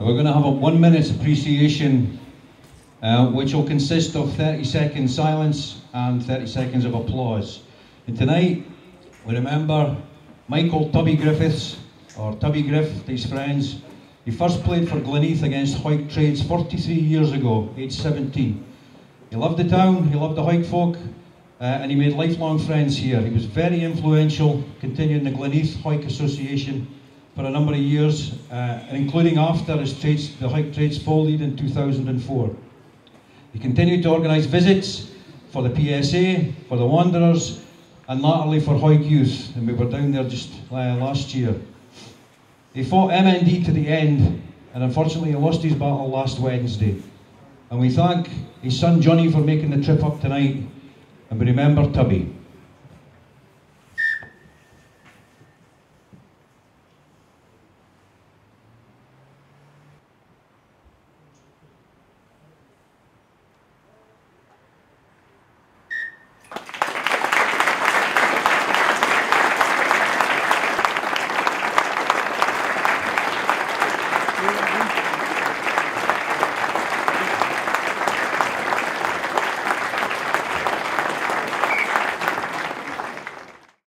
And we're going to have a one minute appreciation, uh, which will consist of 30 seconds silence and 30 seconds of applause. And tonight, we remember Michael Tubby Griffiths, or Tubby Griff his friends. He first played for Glynneath against Hawick Trades 43 years ago, age 17. He loved the town, he loved the Hawick folk, uh, and he made lifelong friends here. He was very influential, continuing the Glynneath Hawick Association for a number of years, uh, including after his trades, the Hawick Trades folded in 2004. He continued to organise visits for the PSA, for the Wanderers, and latterly for Hawick Youth, and we were down there just uh, last year. He fought MND to the end, and unfortunately he lost his battle last Wednesday. And we thank his son Johnny for making the trip up tonight, and we remember Tubby.